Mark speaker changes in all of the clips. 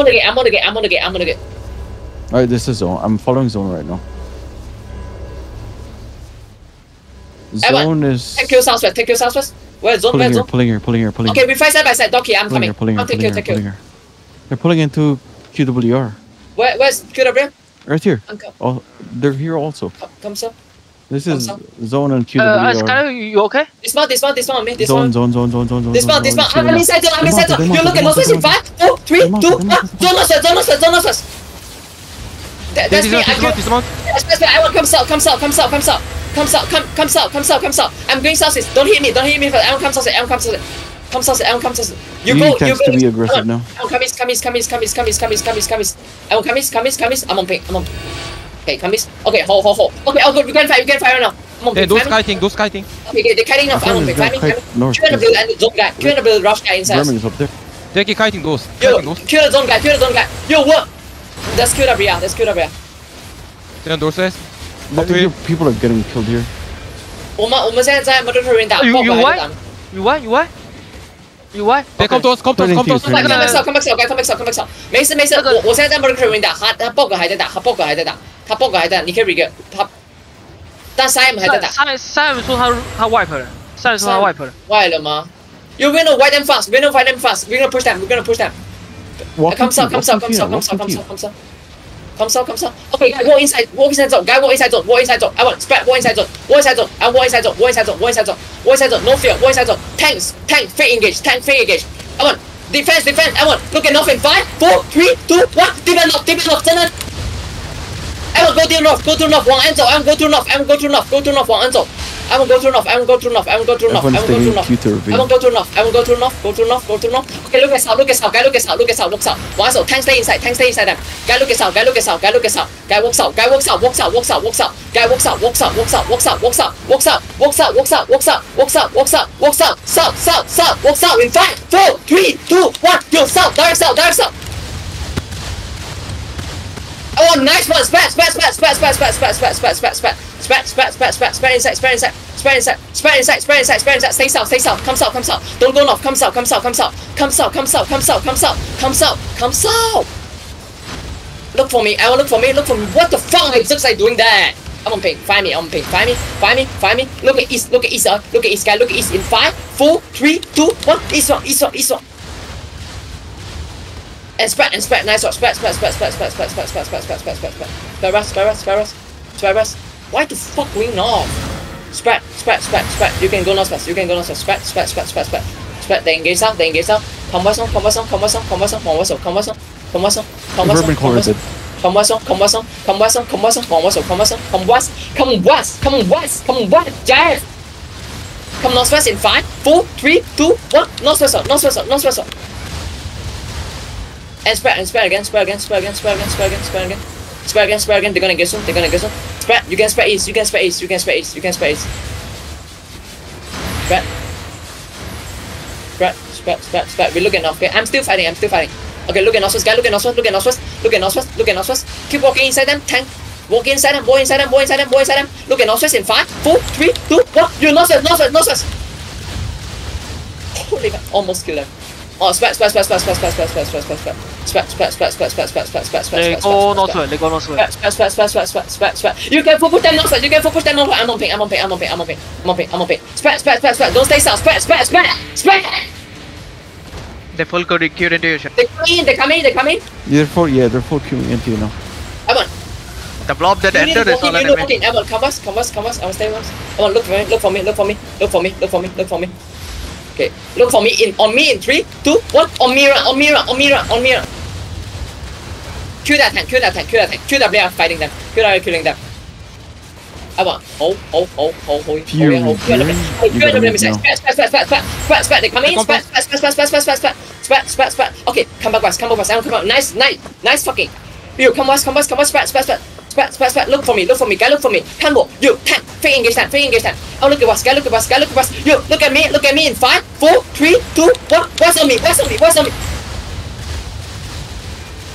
Speaker 1: on the gate. I'm on the gate. I'm on the gate. I'm on the gate.
Speaker 2: Alright, oh, this is zone. I'm following zone right now. Zone is
Speaker 1: Take kill southwest. Take kill southwest. Where zone?
Speaker 2: pulling
Speaker 1: Where
Speaker 2: here,
Speaker 1: zone?
Speaker 2: pulling here, pulling here, pulling
Speaker 1: Okay,
Speaker 2: here.
Speaker 1: we fight side by side. Donkey, I'm
Speaker 2: Pulling
Speaker 1: coming.
Speaker 2: pulling here,
Speaker 1: I'll take
Speaker 2: pulling
Speaker 1: kill.
Speaker 2: here,
Speaker 1: Take
Speaker 2: pulling
Speaker 1: kill.
Speaker 2: They're pulling into QWR.
Speaker 1: Where? Where's QW?
Speaker 2: Right here.
Speaker 1: Come.
Speaker 2: Oh, they're here also.
Speaker 1: Come, come, sir.
Speaker 2: This is
Speaker 1: sir.
Speaker 2: zone and
Speaker 3: Uh,
Speaker 2: QWR.
Speaker 3: Skylar, you, you okay?
Speaker 1: Dismount, dismount, dismount on me.
Speaker 2: zone,
Speaker 1: Dismount.
Speaker 2: zone, zone, zone, zone, zone.
Speaker 1: Dismount,
Speaker 2: zone,
Speaker 1: dismount.
Speaker 2: zone,
Speaker 1: I'm inside zone. I'm inside
Speaker 2: Demonte,
Speaker 1: zone. You
Speaker 2: demonte,
Speaker 1: look at
Speaker 2: demonte,
Speaker 1: northwest in
Speaker 2: demonte.
Speaker 1: five, four, three,
Speaker 2: Demonte,
Speaker 1: two,
Speaker 2: demonte,
Speaker 1: one. Zone northwest. Zone northwest. Zone northwest. That, that's me.
Speaker 3: Dismount,
Speaker 1: I
Speaker 3: dismount,
Speaker 1: can.
Speaker 3: dismount.
Speaker 1: That's that's me. I want come south. Come south. Come south. Come south. Come south. Come come south. Come south. Come south. I'm going south. Don't hit me. Don't hit me. first. I want come south. I want come south. Come south. I want come south. You
Speaker 2: He
Speaker 1: go. You
Speaker 2: tends
Speaker 1: go.
Speaker 2: to be aggressive now.
Speaker 1: I want come east. Come east. Come east. Come east. Come east. Come east. Come east. Come east. I want come east. Come east. Come east. I'm on ping. I'm on. Okay, come east. Okay, hold, hold, hold. Okay, I'll go. We can fight. We can fight right now. I'm on
Speaker 3: Hey,
Speaker 1: ping.
Speaker 3: those
Speaker 1: Fight me.
Speaker 3: kiting, those kiting.
Speaker 1: Okay, okay, they're kiting enough. I'm on ping. Fight me. Fight me.
Speaker 2: North.
Speaker 1: Kill the blue and the zone guy. Kill the blue rush guy inside.
Speaker 2: Vermin is up there.
Speaker 3: They keep kiting those.
Speaker 1: Yo,
Speaker 3: Kiting those.
Speaker 1: kill the zone guy. Kill the zone guy. Yo, what? Let's kill the Bria. Let's kill the Bria.
Speaker 3: They're on doorstairs.
Speaker 2: There-
Speaker 3: to
Speaker 2: here, People are getting killed here.
Speaker 1: 我们我们现在在 Mediterranean 打
Speaker 3: You-
Speaker 1: 爆
Speaker 3: you
Speaker 1: 过
Speaker 3: why?
Speaker 1: 来打。
Speaker 3: You what? You what? You what? They
Speaker 1: Okay.
Speaker 3: come to us, come to us, come to us.
Speaker 2: Turning
Speaker 1: Come back, come back,
Speaker 3: 那个
Speaker 1: come back, come back, come back, come back, come back。没事没事，
Speaker 3: 那个
Speaker 1: 我我现在在 Mediterranean 打，他他 bug 还在打，他 bug 还在打， 他 bug 还在打，你可以 re 他，但 Sam 还在打，
Speaker 3: Sam Sam 说他他 wipe 了，Sam 说他
Speaker 1: Sam-
Speaker 3: wipe 了。
Speaker 1: 坏了吗？You wanna fight them fast, we wanna fight them fast, we're gonna push them, we're gonna push them.
Speaker 2: Walk
Speaker 1: Come
Speaker 2: into
Speaker 1: south,
Speaker 2: you,
Speaker 1: come
Speaker 2: walk
Speaker 1: south,
Speaker 2: into
Speaker 1: come
Speaker 2: you,
Speaker 1: south, come
Speaker 2: walk
Speaker 1: south, come
Speaker 2: into you.
Speaker 1: south, come south. Come south, come south. Okay, guy walk inside, walk inside zone, guy walk inside zone, walk inside zone. I want spread, walk inside zone, walk inside zone, I walk inside zone, walk inside zone, walk inside zone, walk inside zone, no fear, walk inside zone. Tanks, tank, free engage, tank, free engage. I want defense, defense. I want look at north in five, four, three, two, one. Defense north, defense north, 真的。 I will go to north, go to north, Wang Enzo. I will go to enough. I will go to north, go to north, Wang Enzo. I will go to enough. I will go to enough. I will go to enough. I will go to
Speaker 2: enough.
Speaker 1: I will go to enough. I'm gonna go to north, go to north, go to enough. Okay, look at south, look at south, guy, look at south, look at south, look at south. Wang Enzo, tank stay inside, tank stay inside them. Guy, look at south, guy, look at south, guy, look at south. Guy walks out, guy walks out, walks out, walks out, walks out. Guy walks out, walks out, walks out, walks out, walks out, walks out, walks out, walks out, walks out, walks out, walks out, walks out, south, south, south, walks out in five, four, three, two, one. Yo, out. direct out. direct out. Oh, nice one. Spat, spat, spat, spat, spat, spat, spat, spat, spat, spat, spat. Spat, spat, spat, spat, spat inside, spat inside, spat inside, spat inside, spat inside, spat inside. Stay south, stay south. Come south, come south. Don't go north. Come south, come south, come south. Come south, come south, come south, come south, come south, come south. Look for me. I want look for me. Look for me. What the fuck is this guy doing that? I'm on ping. Find me. I'm on ping. Find me. Find me. Find me. Look at east. Look at east. Uh. Look at east guy. Look at east. In five, four, three, two, one. East one. East one. East one. And spread and spread. Nice one. Spread. Spread. Spread. Spread. Spread. Spread. Spread. Spread. Spread. Spread. Spread. Spread. Spread. Spread. Rest. Spread. Rest. Spread. Rest. Spread. Rest. Why the fuck going north? Spread. Spread. Spread. Spread. You can go north fast. You can go fast. Spread. Spread. Spread. Spread. Spread. Spread. They engage out. They engage out. Come west on. Come west on. Come west on. Come west on. Come west on. Come west on. Come west on. Come northwest in five, four, three, two, one, northwest on, northwest on, northwest on. And spread, and spread again, spread again, spread again, spread again, spread again, spread again. Spread again, spread again, they're gonna get soon, they're gonna get soon. Spread, you can spread east, you can spread east, you can spread east, you can spread east. Spread. Spread, spread, spread, spread. We're looking off, okay? I'm still fighting, I'm still fighting. Okay, look at northwest, guy, look at northwest, look at northwest, look at northwest, look at northwest. Keep walking inside them, tank. Walk inside them, boy inside them, boy inside them, boy inside them. Look at northwest in five, four, three, two, one. You northwest, northwest, northwest. Holy almost killed them. Oh, spread, spread, spread, spread, spread, spread, spread, spread, spread, spread, spread, spread, spread, spread, spread, spread, spread, spread, spread,
Speaker 3: They
Speaker 1: spread,
Speaker 3: go
Speaker 1: spread,
Speaker 3: northward. They go northward.
Speaker 1: Spread, spread, spread, spread, spread, spread, spread, spread. You can push them northward. You can push them northward. I'm on ping. I'm on ping. I'm on ping. I'm on ping. I'm on ping. I'm on ping. Spread, spread, spread, spread. Don't stay south. Spread, spread, spread, spread.
Speaker 3: They full code cure into your shit.
Speaker 1: They come in. They come in. They come in.
Speaker 2: They're full, yeah, they're full queuing into you now.
Speaker 1: I'm on.
Speaker 3: The blob that
Speaker 1: You need to
Speaker 3: entered is
Speaker 1: walk
Speaker 3: all
Speaker 1: in. You need to
Speaker 3: enemy.
Speaker 1: walk on. Come west. Come west. Come west. I will stay west. I'm on. Look for me. Look for me. Look for me. Look for me. Look for me. Look for me. Okay. Look for me in on me in three, two, one. On Mira. On Mira. On Mira. On Mira. Kill that tank. Kill that tank. Kill that tank. Kill that player fighting them. Kill that killing them. I want. Hold. Hold. Hold. Hold.
Speaker 2: Fury,
Speaker 1: Hold. Hold.
Speaker 2: Fury,
Speaker 1: Hold.
Speaker 2: you
Speaker 1: Hold.
Speaker 2: move now.
Speaker 1: Spread. Spread. Spread. Spread. Spread. Spread. Spread. They come in. Spread. Spread. Spread. Spread. Spread. Spread. Spread. Spread. Spread. Spread. Spread. Okay. Come back west. Come back west. I don't come out. Nice. Nice. Nice. Fucking. You come west. Come west. Come west. Spread. Spread. Spread. Spread. Spread. Spread. Look for me. Look for me. Guy. Look for me. Walk. You. Tank. Fake engage tank. Fake engage tank. Oh look at west. Guy. Look at west. Guy. Look at west. You. Look at me. Look at me in five, four, three, two, one. West on me. West on me. West on me.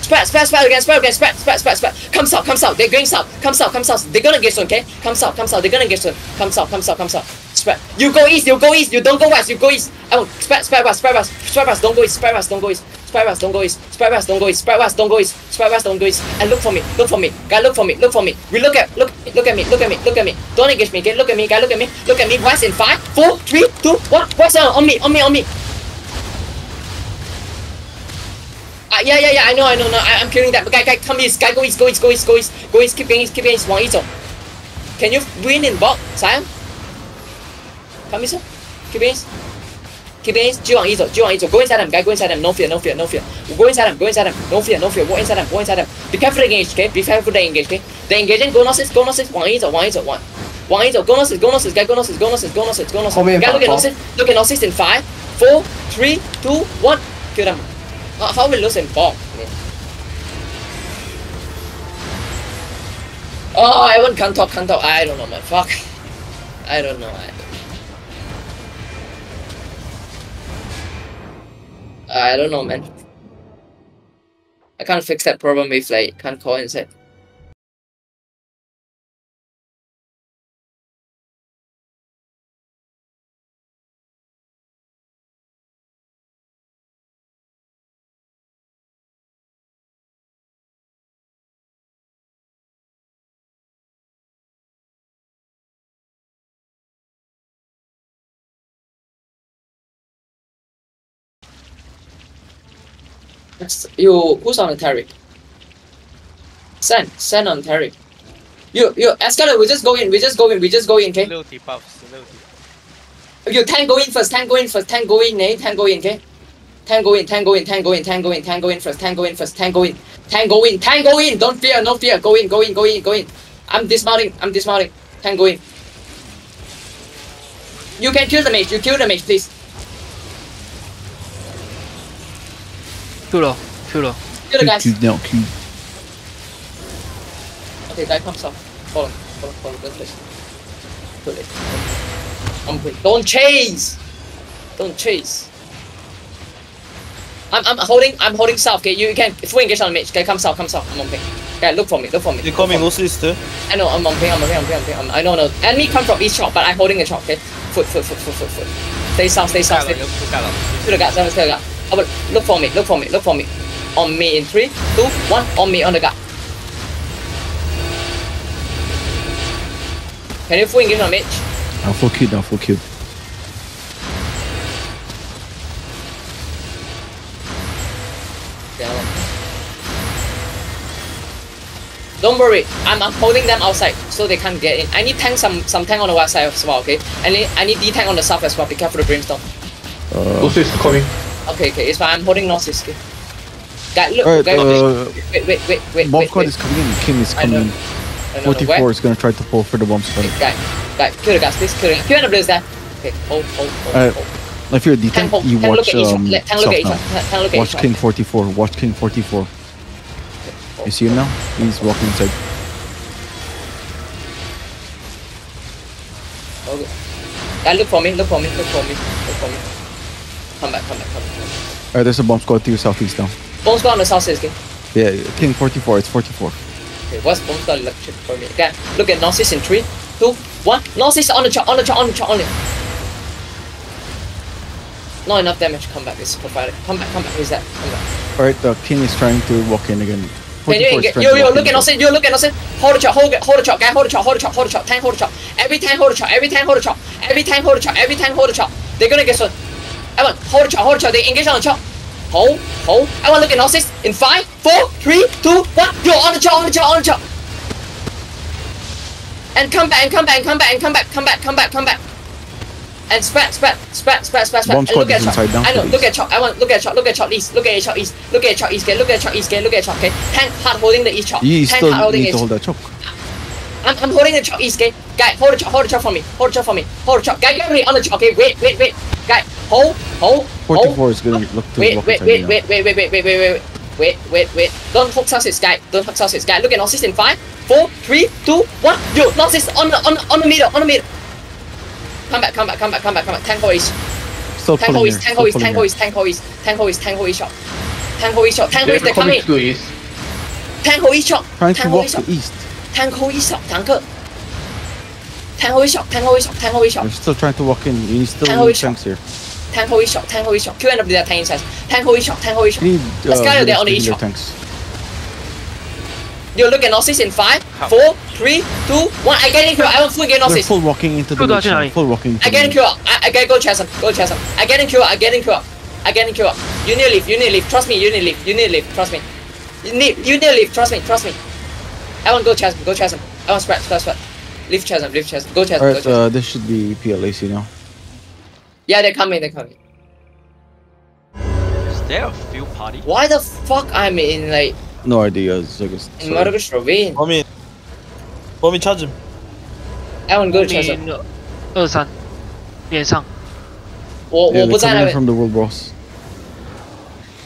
Speaker 1: Spread, spread, spread again, spread again, spread, spread, spread, spread. Come south, come south. They're going south. Come south, come south. They're gonna get soon, okay? Come south, come south. They're gonna get soon. Come south, come south, come south. Spread. You go east, you go east. You don't go west. You go east. Want spread, spread west, spread west, spread west. Don't go east, spread west, don't go east. Spread west, don't go east, spread west, don't go east, spread west, don't go east, spread west, don't go east, and look for me, look for me, guy, look for me, look for me. We look at, look, look at me, look at me, look at me. Don't engage me, okay? Look at me, guy, look at me, look at me. West in five, four, three, two, one. West on, on me, on me, on me. Uh, yeah, yeah, yeah, I know, I know, no, I, I'm killing that. But Guy, guy, come east, guy, go east, go east, go east, go east, go east, keep going east, keep going east, Wang Yi Can you win in bot, Sion? Come here, sir. Cubase. Cubase. Jiwang Izo. Jiwang Izo. Go inside him, guy. Go inside him. No fear, no fear, no fear. Go inside him. Go inside him. No fear, no fear. Go inside him. Go inside him. Be careful engage, okay? Be careful they engage, okay? They engage in. Go Gnosis. Go Gnosis. Wang Izo. Wang Izo. Wang. Wang Izo. Go Gnosis. Go Gnosis. Guy. Go Gnosis. Go Gnosis. Go Gnosis. Go
Speaker 4: Gnosis.
Speaker 1: Guy, look at Gnosis. Look at Gnosis in five, four, three, two, one. Kill them. Uh, how we lose in 4? Oh, I won't can't talk, can't talk. I don't know, man. Fuck. I don't know. I I don't know, man. I can't fix that problem if like can't call inside. You who's on the Terry? Send, send on Terry. You you Escalade, we just go in, we just go in, we just go in, okay?
Speaker 5: Slow tip up, slow tip.
Speaker 1: You tank go in first, tank go in first, tank go in, eh? Tank go in, okay? Tank go in, tank go in, tank go in, tank go in, tank go in first, tank go in first, tank go in, tank go in, tank go in, don't fear, no fear, go in, go in, go in, go in. I'm dismounting, I'm dismounting, tank go in. You can kill the mage, you kill the mage, please.
Speaker 3: Too low, too low.
Speaker 1: Kill the guys.
Speaker 2: Q now, Q.
Speaker 1: Okay, guy comes up. Follow, follow, follow, let's play. Too late. I'm quick. Don't chase! Don't chase. I'm, I'm holding, I'm holding south, okay? You can, if we engage on the mage, okay, come south, come south. I'm on ping. Okay, look for me, look for me.
Speaker 4: They
Speaker 1: look
Speaker 4: call me
Speaker 1: for
Speaker 4: northeast too.
Speaker 1: I know, I'm on ping, I'm on ping, I'm on ping, I'm on ping. I'm, I know, no. Enemy come from east shop, but I'm holding the shop, okay? Foot, foot, foot, foot, foot, foot. Stay south, stay south,
Speaker 5: 盖
Speaker 1: stay
Speaker 5: 了就不盖了。
Speaker 1: to the guards, to the guards. Oh, but look for me, look for me, look for me. On me in three, two, one. On me, on the guard. Can you full engage on mage?
Speaker 2: I'll full Q now, full Q.
Speaker 1: Yeah. Don't worry, I'm, I'm holding them outside so they can't get in. I need tank some some tank on the west side as well, okay? I need I need D tank on the south as well. Be careful of the brimstone.
Speaker 2: Uh,
Speaker 4: Northeast coming.
Speaker 1: Okay, okay, it's fine. I'm holding. Okay. Guy, look,
Speaker 2: Alright,
Speaker 1: guy,
Speaker 2: uh,
Speaker 1: wait, wait, wait, wait,
Speaker 2: bomb squad
Speaker 1: wait.
Speaker 2: is coming in. King is coming in.
Speaker 1: I don't know,
Speaker 2: 44
Speaker 1: where-
Speaker 2: is gonna try to pull for the bomb squad.
Speaker 1: Okay, guy, guy, kill the guys, please kill the Kill the blaze there. Okay, hold, hold, hold,
Speaker 2: Alright,
Speaker 1: hold.
Speaker 2: If you're a D10,
Speaker 1: Tank, hold,
Speaker 2: you watch um,
Speaker 1: one. Look at each
Speaker 2: now.
Speaker 1: Look at
Speaker 2: Watch. King 44. Watch King 44. You see him now? He's walking inside.
Speaker 1: Okay. Guy, look for me, look for me, look for me, look for me. Come back, come back, come back.
Speaker 2: Alright, there's a bomb squad to your southeast now.
Speaker 1: Bones go on the south side, okay?
Speaker 2: Yeah, King 44. It's 44.
Speaker 1: Okay, what's bones got electric for me? Okay, look at northeast in three, two, one. Northeast on the chart, on the chart, on the chart, on it. Not enough damage. Come back. It's pathetic. Come back. Come back. Who's that? Come back.
Speaker 2: Alright, the King is trying to walk in again.
Speaker 1: Can you
Speaker 2: 44
Speaker 1: engage? Yo, yo, look at. Austin. Yo, look at Austin. Hold the chop. Hold it. Hold the chop. Guy, hold the chop. Hold the chop. Hold the chop. Tank, hold the chop. Every tank, hold the chop. Every tank, hold the chop. Every tank, hold the chop. Every tank, hold the chop. They're gonna get soon. Everyone, hold the chop. Hold the chop. They engage on the chop. Hold, hold. Everyone, look at Austin. In five, four, three, two, one. Yo, on the chop. On the chop. On the chop. And come back. And come back. And come back. And come back. Come back. Come back. Come back. And spread, spread, spread, spread, spread, spread.
Speaker 2: Bomb
Speaker 1: And look at chop.
Speaker 2: down
Speaker 1: I know. Look at chop. I want. Look at chop. Look at chop east. Look at chop east. Look at chop east. Look at chop east. Look at chop. Okay. Tank hard holding the east chop.
Speaker 2: You
Speaker 1: Tank
Speaker 2: still
Speaker 1: hard holding
Speaker 2: need to
Speaker 1: east.
Speaker 2: hold that choke.
Speaker 1: I'm, I'm holding the chop east. Okay. Guy, hold the chop. Hold the chop for me. Hold the chop for me. Hold the chop. Guy, get me on the chop. Okay. Wait, wait, wait. Guy, hold, hold, hold.
Speaker 2: 44 is gonna look to
Speaker 1: Wait, wait, wait, wait, wait, wait, wait, wait, wait, wait, wait, wait, wait. Don't hook Celsius, guy. Don't hook Celsius, guy. Look at Northeast in five, four, three, two, one. Yo, Northeast on the on the on the middle, on the middle. Come back, come back, come back, come back, come back. Tank hold east.
Speaker 2: Still
Speaker 1: Tank
Speaker 2: pulling
Speaker 1: hold
Speaker 2: here.
Speaker 1: east, tank
Speaker 2: Still
Speaker 1: hold east,
Speaker 2: pulling
Speaker 1: tank
Speaker 2: here.
Speaker 1: hold east, tank hold east, tank hold east, tank hold east shot. Tank hold east shot, tank hold east, they're coming.
Speaker 4: to east.
Speaker 1: Tank hold east shot,
Speaker 2: Trying to
Speaker 1: tank hold
Speaker 2: walk
Speaker 1: east shot,
Speaker 2: to east.
Speaker 1: tank hold east shot, tank up. Tank hold east shot, tank hold east shot, tank hold east shot.
Speaker 2: They're still trying to walk in. You still
Speaker 1: Tank hold
Speaker 2: need
Speaker 1: east shot.
Speaker 2: tanks here
Speaker 1: tank holy shot, tank holy shot. QNW that tank says. Tank holy shot, tank holy shot.
Speaker 2: Need,
Speaker 1: Let's
Speaker 2: uh, go
Speaker 1: there
Speaker 2: on
Speaker 1: the
Speaker 2: e-shot.
Speaker 1: You look at Gnosis in 5,
Speaker 5: How?
Speaker 1: 4, 3, 2, 1. I get in cure. I want full Gnosis.
Speaker 2: We're Full walking into the
Speaker 3: mission.
Speaker 2: Full walking.
Speaker 1: I get in cure. I, I get go chase him. Go chase him. I get in cure. I get in cure. I get in cure. You need to leave. You need to leave. Trust me. You need to leave. You need to leave. Trust me. You need you need to leave. Trust me. Trust me. I want go chase him. Go chase him. I want spread. Spread. Spread. Leave chase him. Leave chase. Him. Go chase him.
Speaker 2: All
Speaker 1: right. Go.
Speaker 2: Uh, this should be PLAC now.
Speaker 1: Yeah, they're coming, they're coming.
Speaker 5: Is there a field party?
Speaker 1: Why the fuck I'm in like...
Speaker 2: No idea, Zugus.
Speaker 1: In Murgus Ravine?
Speaker 4: Let me... Let me charge
Speaker 1: him. Alan, go
Speaker 2: charge
Speaker 1: him.
Speaker 2: from the world boss.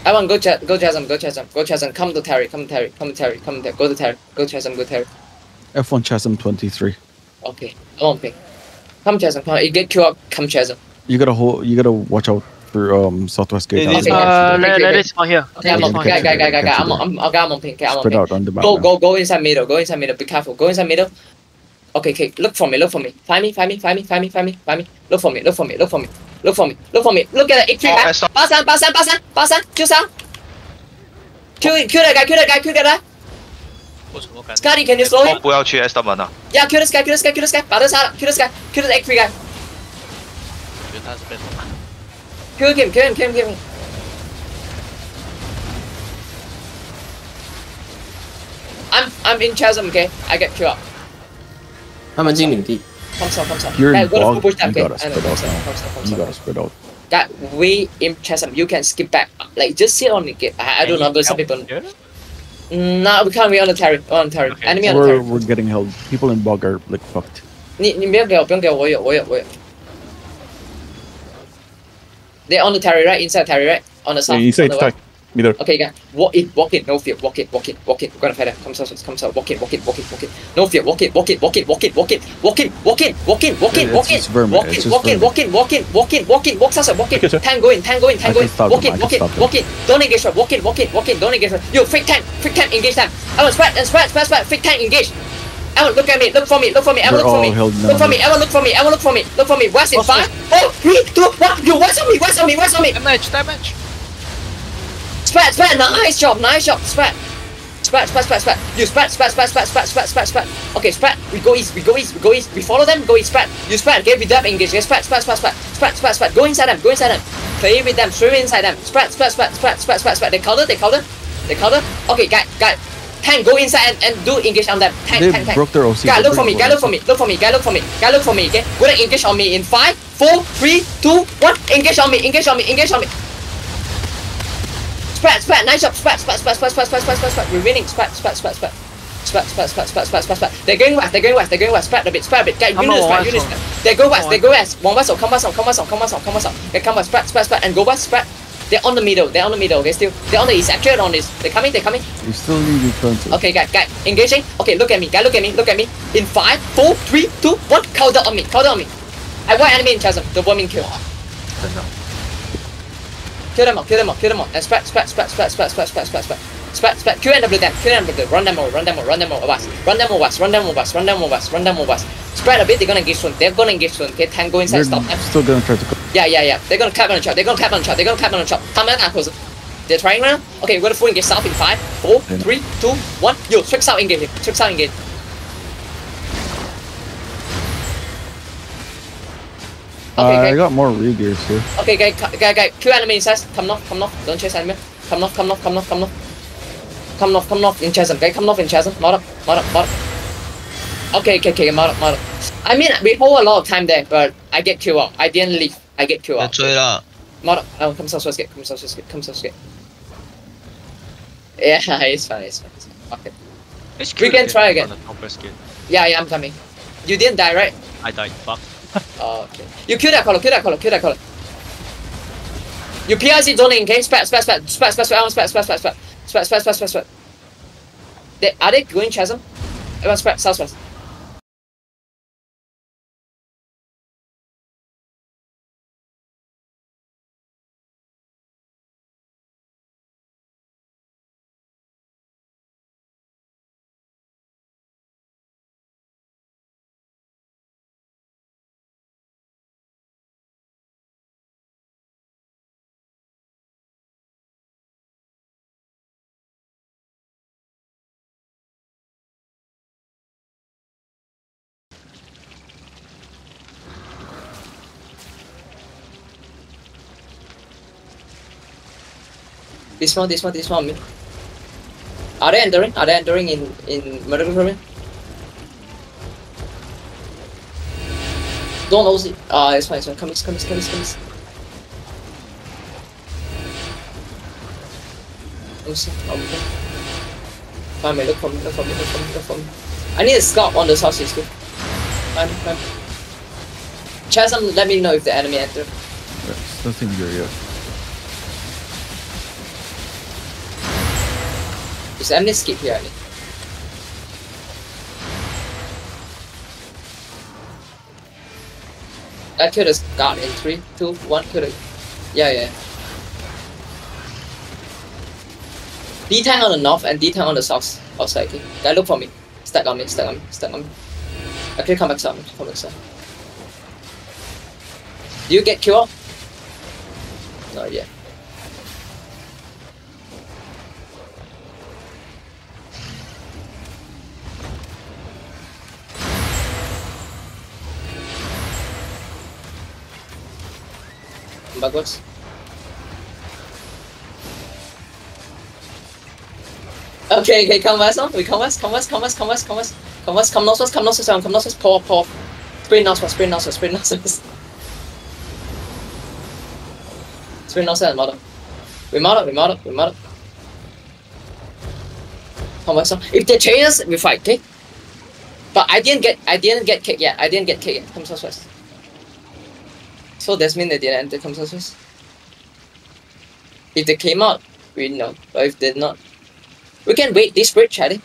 Speaker 1: Evan, go charge go chasm, go chasm, go chasm. Come to Terry, come to Terry, come to Terry, come to Terry, go to Terry, go chasm, go Terry.
Speaker 2: F1 chasm 23.
Speaker 1: Okay, I won't pick. Come chasm, come. You get queue up, come chasm
Speaker 2: you gotta hold, you gotta watch out for um Southwest Gate.
Speaker 3: Uh, there,
Speaker 1: there
Speaker 3: is one here.
Speaker 1: Okay, I'm on, guy, guy, guy, guy. I'm on, I'm, I'm on pink. I'm on pink.
Speaker 2: out on the.
Speaker 1: Go, go, go inside middle. Go inside middle. Be careful. Go inside middle. Okay, okay. Look for me. Look for me. Find me. Find me. Find me. Find me. Find me. Find me. Look for me. Look for me. Look for me. Look for me. Look for me. Look at the eight tree. Basan, Basan, Basan, Basan. Kill Sam. Kill, kill that guy. Kill that guy. Kill that guy. Scotty, can you slow him? Yeah, kill this guy. Kill this guy. Kill this guy. Kill this guy. Kill this guy. Kill this eight tree guy.
Speaker 5: 我觉得他是被捅了。
Speaker 1: Kill him. Kill him. Kill him. Kill him. I'm I'm in chasm. Okay, I get Q up.
Speaker 6: 他们进领地，
Speaker 1: Come on, come on.
Speaker 2: You're
Speaker 1: Guy,
Speaker 2: in
Speaker 1: go to
Speaker 2: bog,
Speaker 1: push that,
Speaker 2: you
Speaker 1: okay?
Speaker 2: gotta
Speaker 1: I know,
Speaker 2: spread
Speaker 1: come
Speaker 2: out
Speaker 1: on,
Speaker 2: now.
Speaker 1: come on, come on,
Speaker 2: You
Speaker 1: come on.
Speaker 2: gotta spread out.
Speaker 1: That we in chasm, you can skip back. Like just sit on the gate. I, I don't know, but some people. Mm, No, we can't. We on the terry. We're on the terry.
Speaker 5: Okay.
Speaker 1: Enemy on the
Speaker 2: We're,
Speaker 1: terry.
Speaker 2: we're getting held. People in bog are like fucked.
Speaker 1: 你你不要给我，不用给我，我有我有我有。 They're on the terry, right? Inside terry, right? On the south.
Speaker 2: Yeah, inside
Speaker 1: on the west.
Speaker 2: attack. Middle.
Speaker 1: Okay, guys. Walk in, walk in, no fear. Walk in, walk in, walk in. We're gonna fight them. Come south, come south. Walk in, walk in, walk in, walk in. No fear. Walk in, walk in, walk in, walk in, walk in, walk in, walk in, walk in, walk in,
Speaker 2: Yeah,
Speaker 1: walk
Speaker 2: it's
Speaker 1: in,
Speaker 2: just vermin,
Speaker 1: walk
Speaker 2: it's
Speaker 1: in,
Speaker 2: just
Speaker 1: walk in,
Speaker 2: vermin.
Speaker 1: walk in, walk in, walk in, walk in, walk south, walk in.
Speaker 4: Okay, sir.
Speaker 1: Tango in, tango in, tango
Speaker 2: I
Speaker 1: in.
Speaker 2: can stop
Speaker 1: Walk
Speaker 2: them,
Speaker 1: in,
Speaker 2: I
Speaker 1: walk
Speaker 2: can
Speaker 1: in,
Speaker 2: stop them.
Speaker 1: walk in. Don't engage them. Walk in, walk in, walk in. Don't engage them. Yo, fake tank, fake tank, engage them. I want spread and spread, spread, spread. Fake tank, engage. Evan, look at me. Look for me. Look for me. Evan, look for me.
Speaker 2: held
Speaker 1: Look for me. Evan, look for me. Evan, look for me. Look for me. West in
Speaker 4: What's
Speaker 1: five, four, three, two, one. Yo, west on me. West on me. West on me.
Speaker 5: Damage, damage.
Speaker 1: Spread, spread, nice job, nice job, spread. Spread, spread, spread, spread. You spread, spread, spread, spread, spread, spread, spread, spread. Okay, spread. We go east, we go east, we go east. We follow them, go east, spread. You spread, get with them, engage. Get spread, spread, spread, spread, spread, spread, spread. Go inside them, go inside them. Play with them, swim inside them. Spread, spread, spread, spread, spread, spread, spread. They counter, they counter, they counter. Okay, guy, guy. Tank, go inside and, and do engage on them. Tank,
Speaker 2: They
Speaker 1: tank, tank.
Speaker 2: broke their OC.
Speaker 1: Guy, look for me,
Speaker 2: their
Speaker 1: guy, look for me, look for me, guy, look for me, guy, look for me, okay? Go and engage on me in five, four, three, two, one. Engage on me, engage on me, engage on me. Spread, spread, nice job, spread, spread, spread, spread, spread, spread, spread, spread, spread. We're winning, spread, spread, spread, spread. Spread, spread, spread, spread, spread, spread, spread. Spread. They're going west, they're going west, they're going west. Spread a bit, spread a bit. Get
Speaker 3: Come
Speaker 1: unit
Speaker 3: on,
Speaker 1: spread,
Speaker 3: west
Speaker 1: unit
Speaker 3: one.
Speaker 1: spread. They go west, they go west. One west, oh, come west, oh, come west, oh, come west, oh, come west, oh. They come west, spread, spread, spread, and go west, spread. They're on the middle, they're on the middle, okay, still. They're on the east, actually on this. They're coming, they're coming.
Speaker 2: You still need defensive.
Speaker 1: Okay, guy, guy, engaging. Okay, look at me, guy, look at me, look at me. In five, four, three, two, one, counter on me, counter on me. I want enemy in chasm, the bombing kill. Kill them all, kill them all, kill them all. And spread, spread, spread, spread, spread, spread, spread, spread, spread. Spread, spread, Q and W them, Q and W them. Run them all, run them all, run them all west. Run them all west, run them all west, run them all west, run them all west. Spread a bit, they're gonna engage soon. They're gonna engage soon. Okay, tank go inside,
Speaker 2: They're
Speaker 1: stop them.
Speaker 2: still gonna try to. co-
Speaker 1: Yeah, yeah, yeah. They're gonna cap on the chop. They're gonna cap on the chop. They're gonna cap on the chop. Come back now. They're trying now. Okay, we're gonna full engage south in five, four,
Speaker 2: Yeah.
Speaker 1: three, two, one. Yo, trick south engage. here. Trick south engage.
Speaker 2: Uh,
Speaker 1: Okay,
Speaker 2: I got more regears here.
Speaker 1: Okay, guy, guy, guy. Q enemy inside. Come north, come north. Don't chase enemy. Come north, come north, come north, come north. Come north, come north in chasm. Guy, come north in chasm. Mod up, mod up, mod up. Okay, okay, okay, model, model. I mean, we hold a lot of time there, but I get killed out. I didn't leave. I get
Speaker 6: killed
Speaker 1: out. That's Model, oh, come south, west gate, come south, west gate, come south, west. Yeah, it's fine, it's fine, it's fine. Okay. We can try again. Yeah, yeah, I'm coming. You didn't die, right?
Speaker 5: I died, fuck.
Speaker 1: oh, okay. You kill that color, kill that color, kill that color. You PRC zoning, okay? Spat, spat, spat, spat, spat, spat, spat, spat, spat, spat, spat, spat, spat, spat, spat. They, are they going chasm? Everyone spat, southwest. This one, this one, this one. Are they entering? Are they entering in in medical pyramid? Don't OZ. Ah, it's fine, it's fine. Come, come, come, come, come. I'm. Fine, mate. Look for me. Look for me. Look for me. Look for me. I need a scout on the south sea school. Fine, fine. Chasm, let me know if the enemy enter.
Speaker 2: Yes, nothing here yet.
Speaker 1: Is enemy skip here? I. I killed a scout in three, two, one. Kill it. Yeah, yeah. D tank on the north and D tank on the south outside. Okay, guy, look for me. Stack on me. Stack on me. Stack on me. Okay, come back south. Come back south. Do you get killed? Not yet. Backwards. Okay, okay, come west. We come west, come west, come west, come west, come west, come west, come northwest, come northwest, come northwest, pour, pour. Sprint northwest, sprint northwest, sprint northwest. Sprint northwest and model. We model, we model, we model. Come west. If they chase us, we fight, okay? But I didn't get, I didn't get kicked yet. I didn't get kicked yet. Come southwest. So that means they didn't enter consensus. If they came out, we know. But if they're not, we can wait this bridge, think.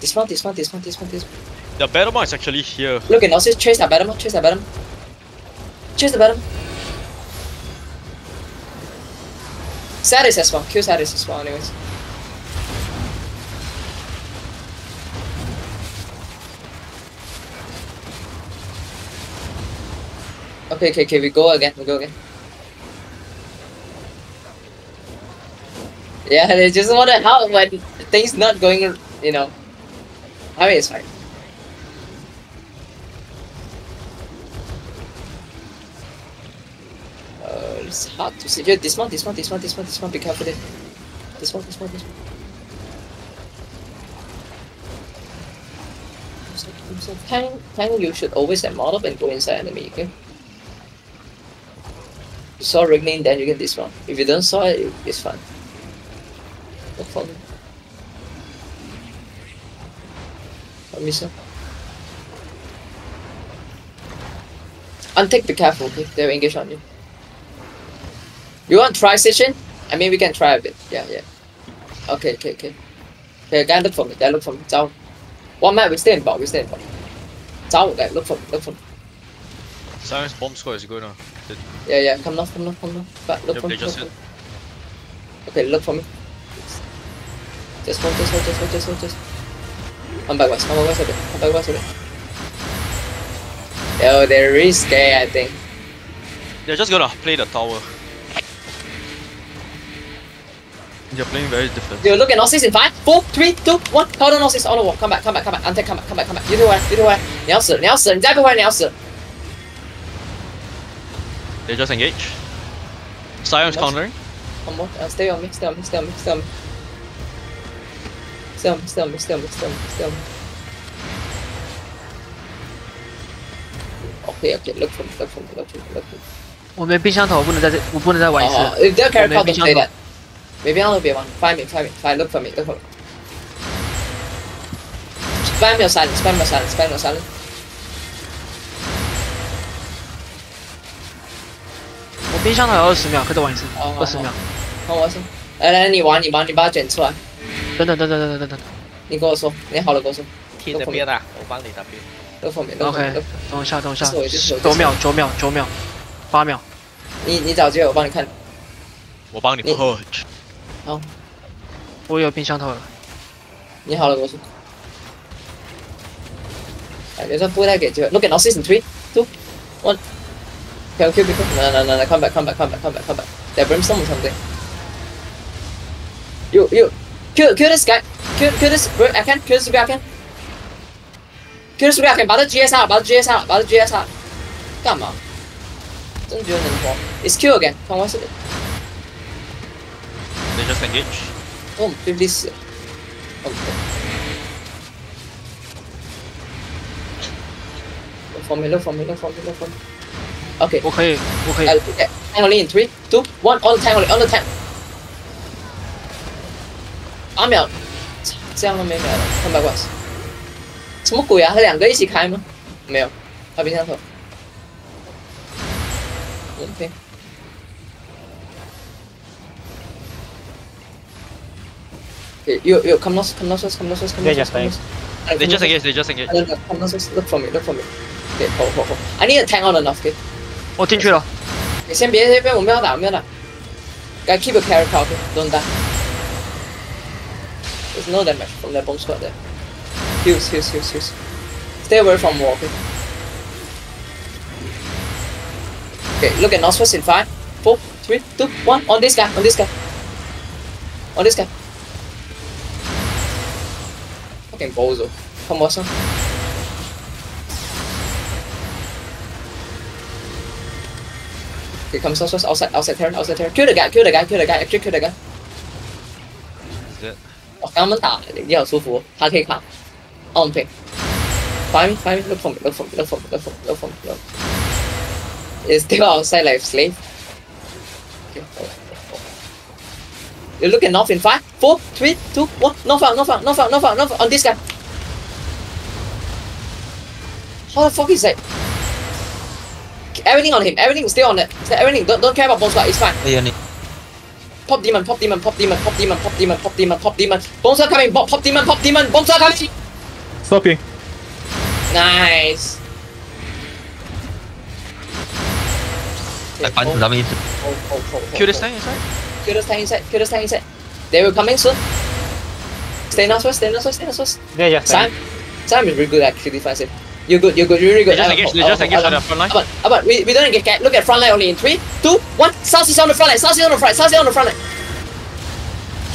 Speaker 1: This one, this one, this one, this one, this one.
Speaker 5: The battle is actually here.
Speaker 1: Look at Gnosis, chase that bottom, chase that bottom. Chase the bottom. Saris as well, kill Saris as well anyways. Okay, okay, okay, we go again, we go again. Yeah, they just want to help when things not going, you know. I mean, it's fine. Uh, it's hard to see. Here, this one, this one, this one, this one, this one. Be careful there. This one, this one, this one. Tank, tank, you should always have model and go inside enemy, okay? Saw Rignin, then you get this one. If you don't saw it, it's fine. No problem. Me see. Untake, be careful, okay? They're engaged on you. You want try session? I mean, we can try a bit. Yeah, yeah. Okay, okay, okay. Okay, guy, look for me. Guy, look for me. Down. One man, we stay in bot. We stay in bot. Down, guy, look for me. Look for me.
Speaker 5: Science bomb score is good now.
Speaker 1: Yeah, yeah. Come north, come north, come north. Back, look
Speaker 5: Yep,
Speaker 1: for me.
Speaker 5: they just
Speaker 1: look for me. Okay, look for me. Just hold, just hold, just hold, just hold, just. Come back west, come back west a bit. Come back west a bit. Yo, they're really scared, I think.
Speaker 5: They're just gonna play the tower. They're playing very different.
Speaker 1: Dude, look at Gnosis in 5, 4, 3, 2, 1. Hold on, Gnosis on the wall. Come back, come back, come back. Untake, come back, come back, come back. You do what? You do what? 你要死，你要死，你再不回来你要死。
Speaker 5: They just engage. Sion's
Speaker 1: Yes.
Speaker 5: countering.
Speaker 1: Come on, uh, stay on me, stay on me, stay on me, stay on me. Stay on me, stay on me, stay on me, stay on me, stay on me. Okay, okay, look for me, look for me, look for me, look for me.
Speaker 3: 我没冰箱头，我不能在这，我不能再玩一次。
Speaker 1: Uh, if their character
Speaker 3: Maybe
Speaker 1: don't play
Speaker 3: Shanghai.
Speaker 1: that. Maybe I'll be one. Find me, find me, find look for me, look for me. Spam your silence, spam your silence, spam your silence.
Speaker 3: 冰箱头有二十秒，可以再玩一次，
Speaker 1: 哦
Speaker 3: 二十秒。
Speaker 1: 好我先。来来，你玩，你玩，你把它卷出来。
Speaker 3: 等等等等等等等等
Speaker 1: 你跟我说，你好了跟我说。
Speaker 7: 贴着边的，我帮你那边。
Speaker 1: me, look for me,，OK，look.
Speaker 3: 等我一下，等我一下九秒，九秒，九秒，八秒。
Speaker 1: 你你找机会，我帮你看。
Speaker 5: 我帮你
Speaker 1: 你
Speaker 5: purge。
Speaker 3: 我有冰箱头了，
Speaker 1: 你好了跟我说。哎，有时候不会太给机会。Look at now, season three, two, one. Okay, I'll kill Deacon. No, no, no, no, come back, come back, come back, come back, come back. They're brimstone or something. You, you, kill, kill this guy. Kill, kill this, I can, kill this guy, I can. Kill this guy, I can. Bother GS out, bother GS out, bother GS out. Come on. Don't do anything anymore. It's kill again. Come on, what's it?
Speaker 5: They just engage.
Speaker 1: Oh, 56. Okay. Formula, formula, formula, formula. for me, look for me, look for me. Okay.
Speaker 3: 我可以，我可以
Speaker 1: Uh,。okay. Tank only in three, two, one. On the tank only, on the tank. 阿秒，这样都没秒了，come back west。什么鬼啊？他两个一起开吗？没有，他冰箱头。OK。Okay, you you come north, come north, west, come north, west, come north,
Speaker 8: Yeah,
Speaker 1: west, come
Speaker 8: just
Speaker 1: north.
Speaker 5: They just engage. They just engage.
Speaker 1: No, no, come north, west, look for me, look for me. Okay, hold, hold, hold. I need a tank on the north, okay?
Speaker 3: 我进去了，
Speaker 1: 你先别先别，我们要打，我们要打。Gotta keep your character okay? Don't die. There's no damage from that bomb squad there. Heals, heals, heals, heals. Stay away from wall, okay? Okay, look at Northwest in five, four, three, two, one. On this guy, on this guy. On this guy. Fucking bozo. Come on, son. Here comes us, us, outside, outside Terran, outside Terran. Kill the guy, kill the guy, kill the guy, actually kill the guy. 我刚刚打领地好舒服，他可以卡。On oh, pick，反面反面都捧，都捧，都捧，都捧，都捧，都。Is still outside like slave. Oh, oh, you look at north in five, four, three, two, one. No foul, no foul, no foul, no foul, no foul on this guy. How the fuck is that? Everything on him. Everything is still on it everything. Don't, don't care about boss guard. It's fine. Yeah, yeah. Pop demon, pop demon, pop demon, pop demon, pop demon, pop demon, pop demon. Bonsa coming. Pop, demon, pop demon. Bonsa coming.
Speaker 8: Stopping.
Speaker 1: Nice.
Speaker 9: I punch oh, dummy.
Speaker 1: Oh, oh, oh, oh,
Speaker 5: Kill this tank inside.
Speaker 1: Kill this tank inside. Kill this tank inside. They will come in soon. Stay northwest, stay northwest, stay northwest.
Speaker 8: Yeah, yeah.
Speaker 1: Sam, Sam is really good at 55 safe. You're good, you're good, you're really good.
Speaker 5: They just
Speaker 1: ah,
Speaker 5: engage, they
Speaker 1: ah,
Speaker 5: just
Speaker 1: ah,
Speaker 5: engage on the front line.
Speaker 1: But, but we, we don't engage cat. Look at front line only in 3, 2, 1. South on the front line, South on the front, line. is on the front line.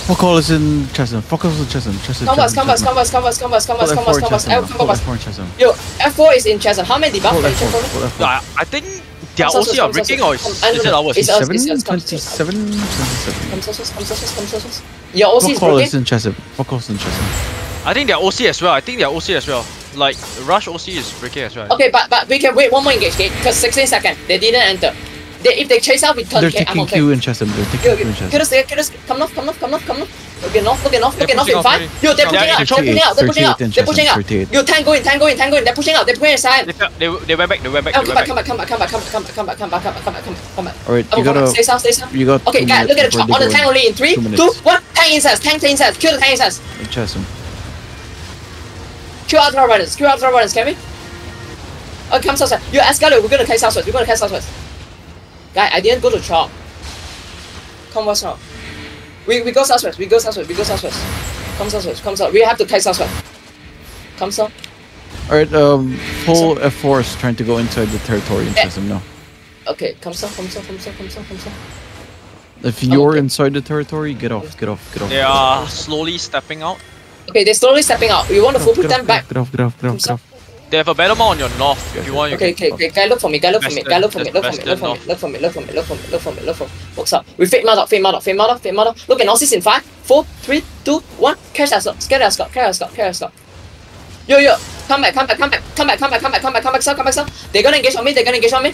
Speaker 2: Fuck all is in Chesham. Fuck all is in
Speaker 1: Chesham. Chesham. Converse, converse, converse, converse, converse, converse,
Speaker 2: converse,
Speaker 1: converse.
Speaker 2: F4 in Chesham.
Speaker 1: Yo, F4 is in Chesham. How many debuffs
Speaker 2: are in Chesham?
Speaker 5: I think
Speaker 1: they're
Speaker 5: OC are breaking or is it ours?
Speaker 1: It's
Speaker 2: 27, 27, 27.
Speaker 1: Come sources, come sources, come. Your OC is breaking?
Speaker 2: Fuck all is in Chesham. Fuck all is in Chesham.
Speaker 5: I think they're OC as well. I think they're OC as well. Like Rush OC is breaking as well.
Speaker 1: Okay, but but we can wait one more engage gate because 16 seconds. They didn't enter. They, if they chase out, we turn.
Speaker 2: They're
Speaker 1: okay, I'm
Speaker 2: taking
Speaker 1: okay.
Speaker 2: Q in Chesum. They're
Speaker 1: Yo,
Speaker 2: taking Q
Speaker 1: yo,
Speaker 2: in
Speaker 1: kill
Speaker 2: Chesum.
Speaker 1: us, kill us. Come off, come off, come off, come off. Look off, look off, look
Speaker 5: They're
Speaker 1: off
Speaker 5: pushing
Speaker 1: in five.
Speaker 5: already.
Speaker 1: Yo, they're
Speaker 5: Yeah,
Speaker 1: pushing out, they're pushing out, they're pushing out, they're pushing out. Yo, tank going, tank going, tank going. They're pushing out, they're pushing aside.
Speaker 5: They, they, they went back. They went back.
Speaker 1: Oh,
Speaker 5: They
Speaker 1: come
Speaker 5: went
Speaker 1: back,
Speaker 5: back.
Speaker 1: come back, come back, come back, come back, come back, come back, come back, come back, come back, come back.
Speaker 2: Alright,
Speaker 1: Oh,
Speaker 2: you
Speaker 1: come back.
Speaker 2: gotta.
Speaker 1: Stay south, stay south.
Speaker 2: You got.
Speaker 1: Okay, guys, look at the chop on the tank
Speaker 2: in.
Speaker 1: only in three,
Speaker 2: Two
Speaker 1: two,
Speaker 2: minutes.
Speaker 1: one. Tank insides, tank to insides. Kill the tank insides.
Speaker 2: In Chesum.
Speaker 1: Kill Ultra Runners, kill Ultra Runners, can we? Oh, come southwest. Yo, Escalade, we're gonna catch southwest, we're gonna catch southwest. Guy, I didn't go to chop. Come west now. We, we go southwest, we go southwest, we go southwest. Come southwest, come south. We have to catch southwest. Come south.
Speaker 2: Alright, um, full F4 is trying to go inside the territory in
Speaker 1: Yeah.
Speaker 2: Chesum now.
Speaker 1: Okay, come south, come south, come south, come south, come south.
Speaker 2: If you're
Speaker 1: okay.
Speaker 2: inside the territory, get off, get off, get off.
Speaker 5: They are slowly stepping out.
Speaker 1: Okay, they're slowly stepping out. We want to
Speaker 2: Get
Speaker 1: full-put them back.
Speaker 2: Get off, get off, get off.
Speaker 5: They have a battle mount on your north. If you want, you
Speaker 1: Okay,
Speaker 5: can.
Speaker 1: okay, okay. Guy, look for me. Guy, look for me. Guy, look for me. Look for me. Look for me. Look for me. Look for me. Look for me. Look for me. Look for me. Look for me. Works out. We fade mud up. Fade mud up. Fade mud up. Look at Nazis in five, four, three, two, one. Catch that stop. Scare that stop. Carry that stop. Carry that stop. Yo, yo. Come back. Come back. Come back. Come back. Come back. Come back. Come back. Come back. South. Come back. South. They're gonna engage on me. They're gonna engage on me.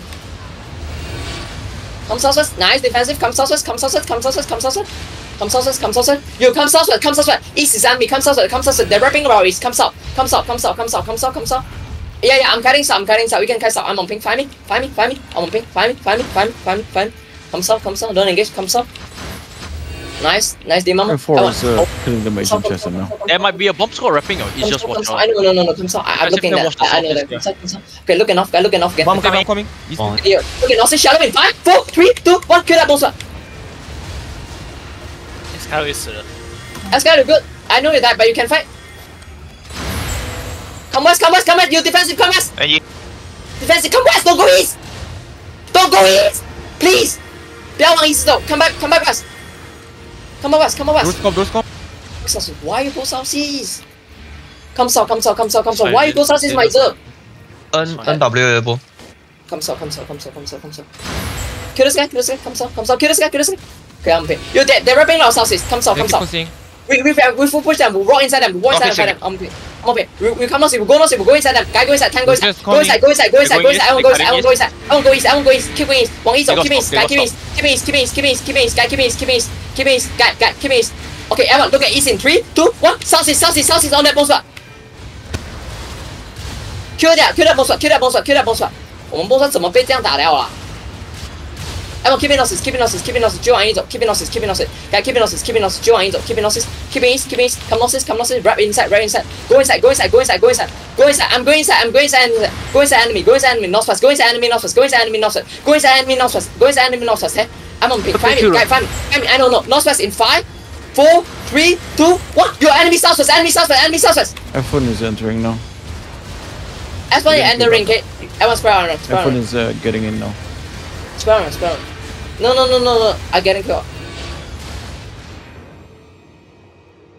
Speaker 1: Come southwest. Nice defensive. Come southwest. Come southwest. Come southwest. Come southwest. Come southwest. Come southwest. Yo, come southwest. Come southwest. East is enemy. Come southwest. Come southwest. They're wrapping around east. Come south. Come south. Come south. Come south. Come south. Come south. Yeah, yeah, I'm cutting south, I'm cutting south. We can cut south. I'm on ping. Find me, find me, find me. I'm on ping. Find me, find me, find me, find me, find me. Come south, come south. Don't engage. Come south. Nice, nice, demon.
Speaker 2: F4 is uh, killing the mage in Chesum now.
Speaker 5: There might be a bomb squad wrapping out. It's just watch
Speaker 1: I know, no, no, no. Come south. I, I'm looking
Speaker 5: if
Speaker 1: at. I, I know that.
Speaker 5: yeah.
Speaker 1: Come south, come south. Okay, looking off. Guy, looking off. Again.
Speaker 8: Bomb coming, coming.
Speaker 1: Yeah, looking off. Say shallow in five, four, three, two, one. Kill that monster.
Speaker 7: Escalade 死了。
Speaker 1: That's kind of good. I know you that, but you can fight. Come west, come west, come west. You defensive, come west.
Speaker 7: And you
Speaker 1: Defensive, come west. Don't go east. Don't go east. Please. 不要往 east 走。Come back, come back west. Come on west, come on west.
Speaker 8: Doors come, doors come.
Speaker 1: South. Why you go south east? Come south, come south, come south, come south. Why you go south east, my sir?
Speaker 9: N N W 波，
Speaker 1: Come south, come south, come south, come south, come south. Kill this guy, kill this guy, come south, come south, kill this guy, kill this guy. Okay, I'm okay. Yo, they're, they're wrapping our southeast. Come south, come south. We, we, we full push them, we roll inside them, we roll inside them, fight them. I'm okay. I'm okay. We, we come north, we go north, we go inside them. Guy go inside, Tan go inside.
Speaker 5: Just
Speaker 1: Go inside, go inside, go inside, go inside. I want go inside, I want go inside. I want go east, I want go east. Keep going east. Wang east, keep east. Guy keep east, keep east, keep east, keep east, keep east. Guy keep east, keep east, keep east. Guy, guy, keep east. Okay, everyone, look at east in three, two, one. Southeast, southeast, southeast on that bomb spot. Kill that, kill that bomb spot, kill that bomb spot, kill that bomb spot. 我们 bomb spot 怎么被这样打掉了 Emma, keep in losses, keep in losses, keep in losses, Joe and up, keep it losses, keep it losses, guy, keep it losses, keep it losses, Joe and up, keep it losses, keep it east, keep in east, come losses, come losses, wrap inside, right inside, go inside, go inside, go inside, go inside, go inside, I'm going inside, I'm going inside, go inside enemy, go inside enemy, north pass, go inside enemy, north pass, go inside enemy, north pass, go inside enemy, north pass, go inside enemy, north eh? I'm on pick, find me, guy, find me, find me, I don't know, north pass in five, four, three, two, one, your enemy southwest, enemy southwest, enemy southwest.
Speaker 2: F1 is entering now.
Speaker 1: F1 is entering, Everyone's spread on.
Speaker 2: F1 is getting in now.
Speaker 1: Spread on, spread on. No, no, no, no, no. I get it. Kill.